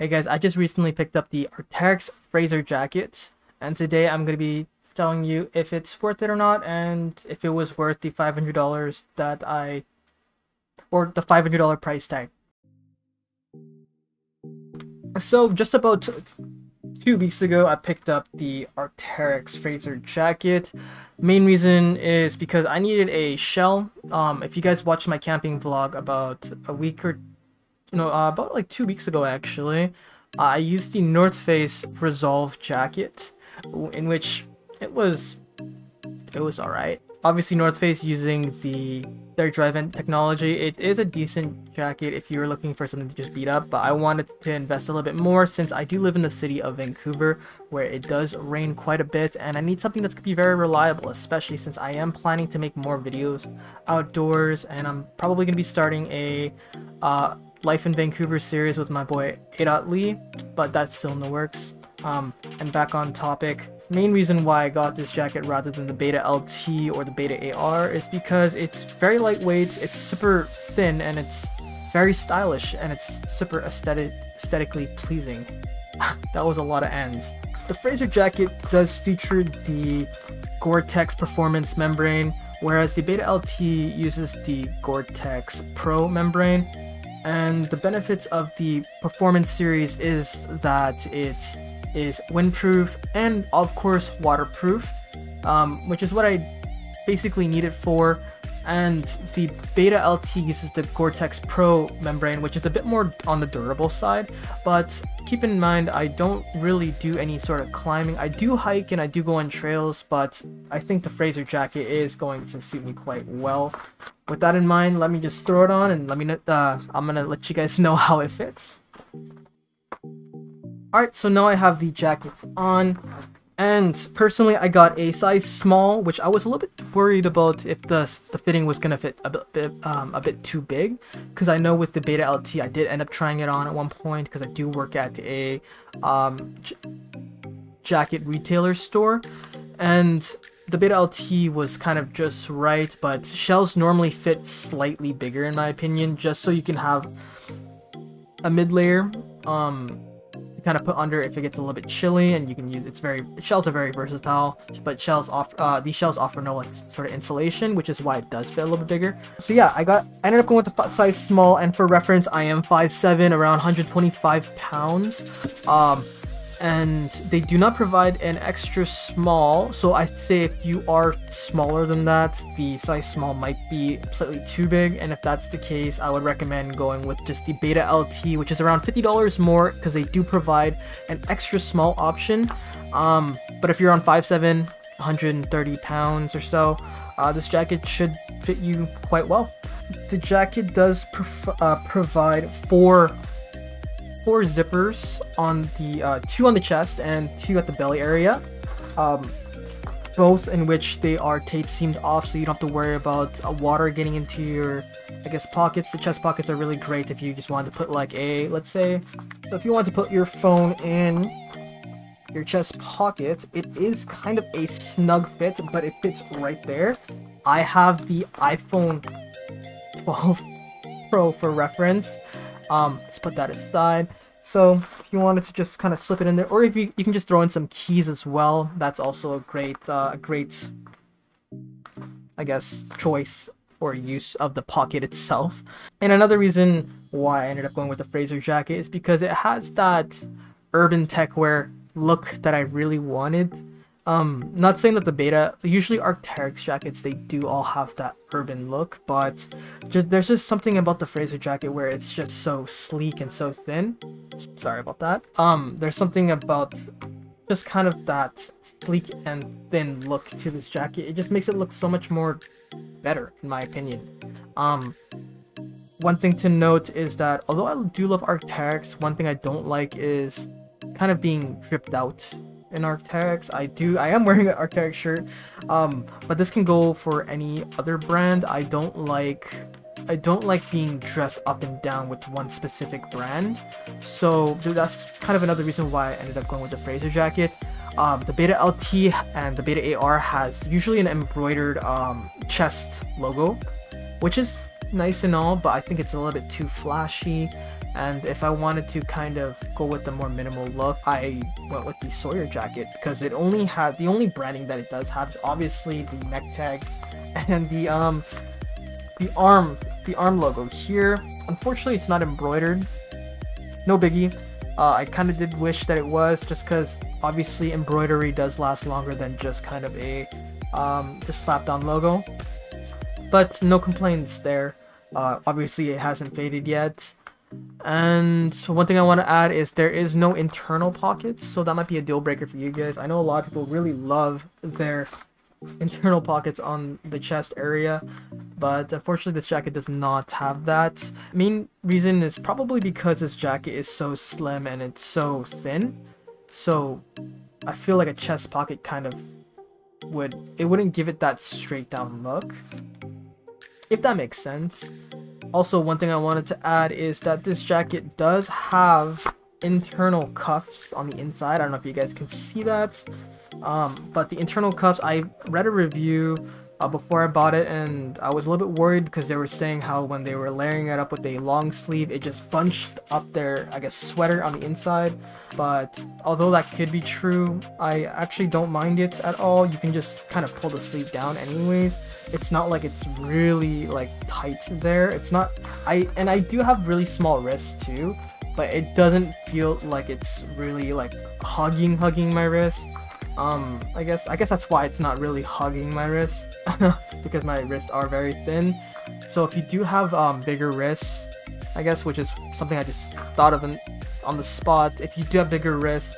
Hey guys, I just recently picked up the Arc'teryx Fraser jacket, and today I'm going to be telling you if it's worth it or not, and if it was worth the $500 that I, or the $500 price tag. So, just about two weeks ago, I picked up the Arc'teryx Fraser jacket. Main reason is because I needed a shell. Um, if you guys watched my camping vlog about a week or no, uh, about like two weeks ago actually, I used the North Face Resolve jacket, in which it was, it was alright. Obviously North Face using the their dry technology, it is a decent jacket if you're looking for something to just beat up, but I wanted to invest a little bit more since I do live in the city of Vancouver, where it does rain quite a bit, and I need something that's going to be very reliable, especially since I am planning to make more videos outdoors, and I'm probably going to be starting a uh, Life in Vancouver series with my boy A. Lee, but that's still in the works. Um, and back on topic, main reason why I got this jacket rather than the Beta LT or the Beta AR is because it's very lightweight, it's super thin, and it's very stylish, and it's super aesthetic aesthetically pleasing. that was a lot of ends. The Fraser jacket does feature the Gore-Tex performance membrane, whereas the Beta LT uses the Gore-Tex Pro membrane, and the benefits of the performance series is that it is windproof and of course waterproof um, which is what I basically need it for and the Beta LT uses the Gore-Tex Pro membrane which is a bit more on the durable side. But keep in mind I don't really do any sort of climbing. I do hike and I do go on trails but I think the Fraser jacket is going to suit me quite well. With that in mind let me just throw it on and let me uh, I'm gonna let you guys know how it fits. Alright so now I have the jacket on and personally, I got a size small, which I was a little bit worried about if the, the fitting was going to fit a bit, um, a bit too big. Because I know with the Beta LT, I did end up trying it on at one point because I do work at a um, jacket retailer store. And the Beta LT was kind of just right, but shells normally fit slightly bigger in my opinion, just so you can have a mid layer. Um, kind of put under if it gets a little bit chilly and you can use it's very shells are very versatile but shells offer uh, these shells offer no like sort of insulation which is why it does fit a little bit bigger. So yeah i got I ended up going with the size small and for reference i am 5'7 around 125 pounds. Um and they do not provide an extra small so i'd say if you are smaller than that the size small might be slightly too big and if that's the case i would recommend going with just the beta lt which is around $50 more because they do provide an extra small option. Um, but if you're on 5'7 130 pounds or so uh, this jacket should fit you quite well. The jacket does uh, provide four four zippers on the uh, two on the chest and two at the belly area. Um, both in which they are tape seamed off so you don't have to worry about uh, water getting into your I guess pockets. The chest pockets are really great if you just wanted to put like a let's say so if you want to put your phone in your chest pocket it is kind of a snug fit but it fits right there. I have the iPhone 12 Pro for reference um, let's put that aside. So if you wanted to just kind of slip it in there, or if you, you can just throw in some keys as well, that's also a great, uh, great, I guess, choice or use of the pocket itself. And another reason why I ended up going with the Fraser jacket is because it has that urban tech wear look that I really wanted. Um, not saying that the beta, usually Arc'teryx jackets, they do all have that urban look, but just there's just something about the Fraser jacket where it's just so sleek and so thin. Sorry about that. Um, there's something about just kind of that sleek and thin look to this jacket. It just makes it look so much more better, in my opinion. Um, one thing to note is that although I do love Arc'teryx, one thing I don't like is kind of being dripped out in Arc'teryx. I do, I am wearing an Arc'teryx shirt, um, but this can go for any other brand. I don't like, I don't like being dressed up and down with one specific brand. So that's kind of another reason why I ended up going with the Fraser jacket. Um, the Beta LT and the Beta AR has usually an embroidered um, chest logo, which is nice and all, but I think it's a little bit too flashy. And if I wanted to kind of go with the more minimal look, I went with the Sawyer jacket because it only had the only branding that it does have is obviously the neck tag and the um the arm the arm logo here. Unfortunately, it's not embroidered. No biggie. Uh, I kind of did wish that it was just because obviously embroidery does last longer than just kind of a um, just slapped on logo. But no complaints there. Uh, obviously, it hasn't faded yet. And one thing I want to add is there is no internal pockets, so that might be a deal breaker for you guys. I know a lot of people really love their internal pockets on the chest area, but unfortunately this jacket does not have that. Main reason is probably because this jacket is so slim and it's so thin, so I feel like a chest pocket kind of would, it wouldn't give it that straight down look, if that makes sense. Also, one thing I wanted to add is that this jacket does have internal cuffs on the inside. I don't know if you guys can see that. Um, but the internal cuffs, I read a review uh, before I bought it and I was a little bit worried because they were saying how when they were layering it up with a long sleeve it just bunched up their I guess sweater on the inside. But although that could be true I actually don't mind it at all. You can just kind of pull the sleeve down anyways. It's not like it's really like tight there. It's not I and I do have really small wrists too but it doesn't feel like it's really like hugging hugging my wrist um, I guess I guess that's why it's not really hugging my wrist because my wrists are very thin. So if you do have um, bigger wrists, I guess, which is something I just thought of in, on the spot, if you do have bigger wrists,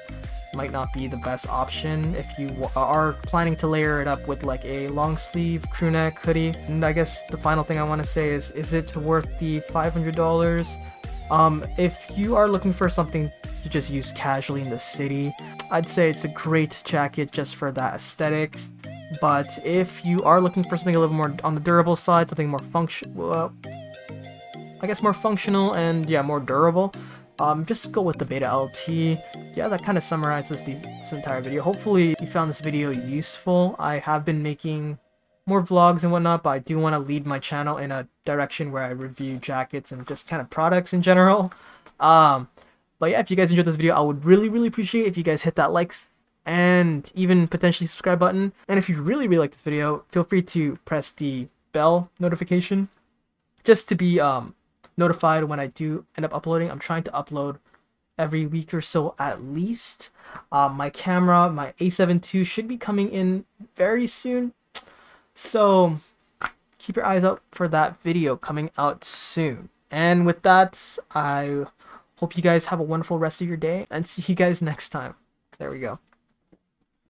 might not be the best option if you are planning to layer it up with like a long sleeve crew neck hoodie. And I guess the final thing I want to say is, is it worth the $500? Um, if you are looking for something to just use casually in the city. I'd say it's a great jacket just for that aesthetics. But if you are looking for something a little more on the durable side, something more functional, I guess more functional and yeah, more durable, um, just go with the Beta LT. Yeah, that kind of summarizes these, this entire video. Hopefully you found this video useful. I have been making more vlogs and whatnot, but I do want to lead my channel in a direction where I review jackets and just kind of products in general. Um, but yeah, if you guys enjoyed this video, I would really, really appreciate if you guys hit that likes and even potentially subscribe button. And if you really, really like this video, feel free to press the bell notification just to be um, notified when I do end up uploading. I'm trying to upload every week or so at least. Um, my camera, my A7 II should be coming in very soon. So keep your eyes out for that video coming out soon. And with that, I Hope you guys have a wonderful rest of your day and see you guys next time. There we go.